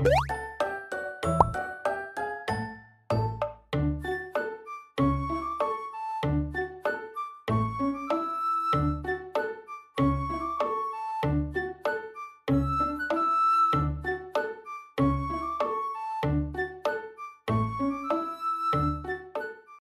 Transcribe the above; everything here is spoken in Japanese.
you